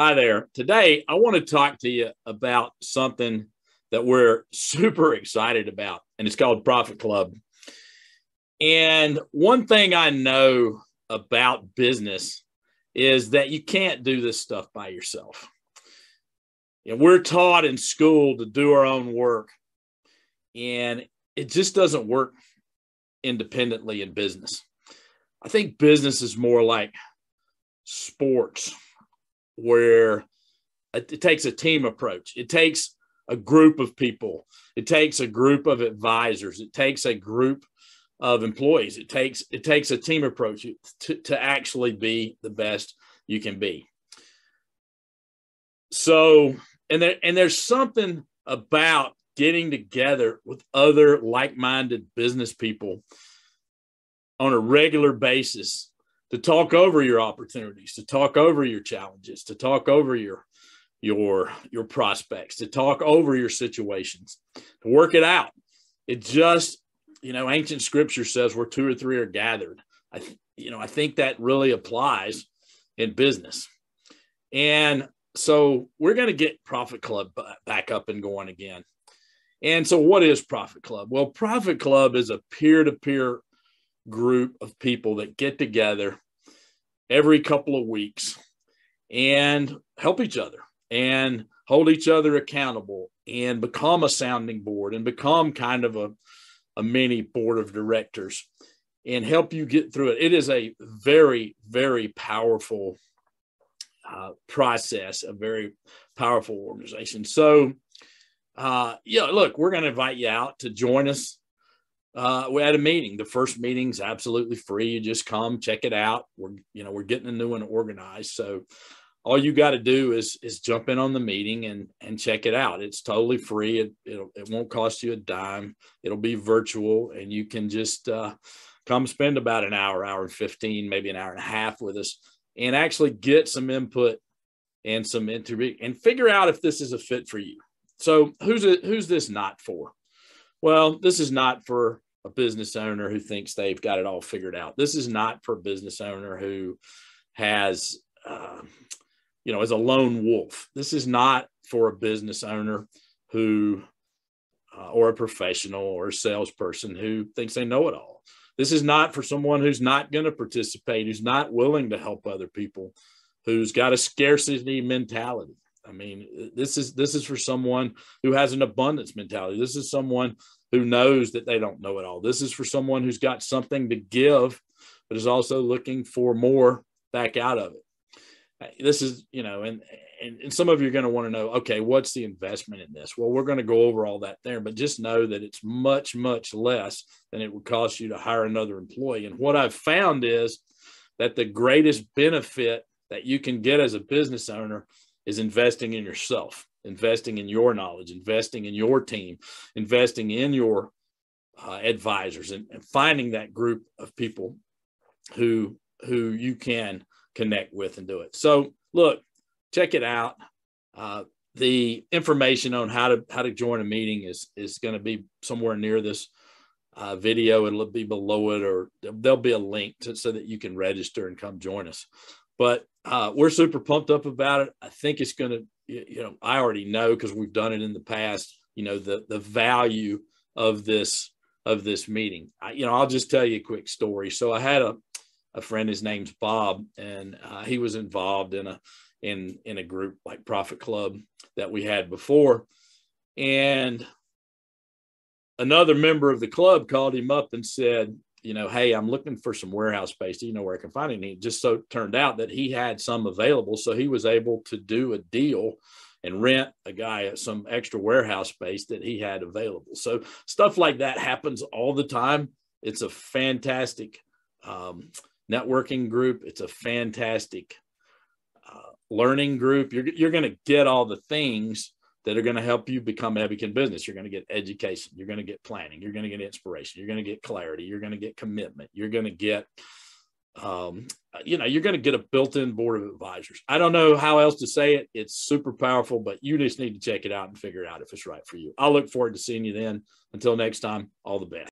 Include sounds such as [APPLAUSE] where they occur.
Hi there. Today, I want to talk to you about something that we're [LAUGHS] super excited about, and it's called Profit Club. And one thing I know about business is that you can't do this stuff by yourself. And we're taught in school to do our own work, and it just doesn't work independently in business. I think business is more like sports, where it takes a team approach. It takes a group of people. It takes a group of advisors. It takes a group of employees. It takes it takes a team approach to, to actually be the best you can be. So, and there and there's something about getting together with other like-minded business people on a regular basis to talk over your opportunities, to talk over your challenges, to talk over your your your prospects, to talk over your situations, to work it out. It just, you know, ancient scripture says where two or three are gathered. I, you know, I think that really applies in business. And so we're going to get Profit Club back up and going again. And so, what is Profit Club? Well, Profit Club is a peer to peer group of people that get together every couple of weeks and help each other and hold each other accountable and become a sounding board and become kind of a, a mini board of directors and help you get through it. It is a very, very powerful uh, process, a very powerful organization. So, uh, yeah, look, we're going to invite you out to join us uh, we had a meeting. The first meeting's absolutely free. You just come check it out. We're you know we're getting a new one organized. So all you got to do is is jump in on the meeting and and check it out. It's totally free. It it'll, it won't cost you a dime. It'll be virtual, and you can just uh, come spend about an hour, hour and fifteen, maybe an hour and a half with us, and actually get some input and some interview and figure out if this is a fit for you. So who's it? Who's this not for? Well, this is not for a business owner who thinks they've got it all figured out. This is not for a business owner who has, uh, you know, is a lone wolf. This is not for a business owner who, uh, or a professional or a salesperson who thinks they know it all. This is not for someone who's not going to participate, who's not willing to help other people, who's got a scarcity mentality. I mean, this is this is for someone who has an abundance mentality. This is someone who knows that they don't know it all. This is for someone who's got something to give, but is also looking for more back out of it. This is, you know, and and, and some of you are going to want to know, okay, what's the investment in this? Well, we're going to go over all that there, but just know that it's much, much less than it would cost you to hire another employee. And what I've found is that the greatest benefit that you can get as a business owner is investing in yourself investing in your knowledge, investing in your team, investing in your uh, advisors, and, and finding that group of people who who you can connect with and do it. So, look, check it out. Uh, the information on how to how to join a meeting is is going to be somewhere near this uh, video. It'll be below it, or there'll be a link to, so that you can register and come join us. But uh, we're super pumped up about it. I think it's going to you know, I already know because we've done it in the past, you know, the the value of this of this meeting. I, you know, I'll just tell you a quick story. So I had a a friend, his name's Bob, and uh, he was involved in a in in a group like Profit Club that we had before, and another member of the club called him up and said, you know, hey, I'm looking for some warehouse space. Do you know where I can find any? just so turned out that he had some available. So he was able to do a deal and rent a guy some extra warehouse space that he had available. So stuff like that happens all the time. It's a fantastic um, networking group. It's a fantastic uh, learning group. You're, you're going to get all the things that are going to help you become epic in business. You're going to get education. You're going to get planning. You're going to get inspiration. You're going to get clarity. You're going to get commitment. You're going to get, um, you know, you're going to get a built-in board of advisors. I don't know how else to say it. It's super powerful, but you just need to check it out and figure out if it's right for you. I'll look forward to seeing you then. Until next time, all the best.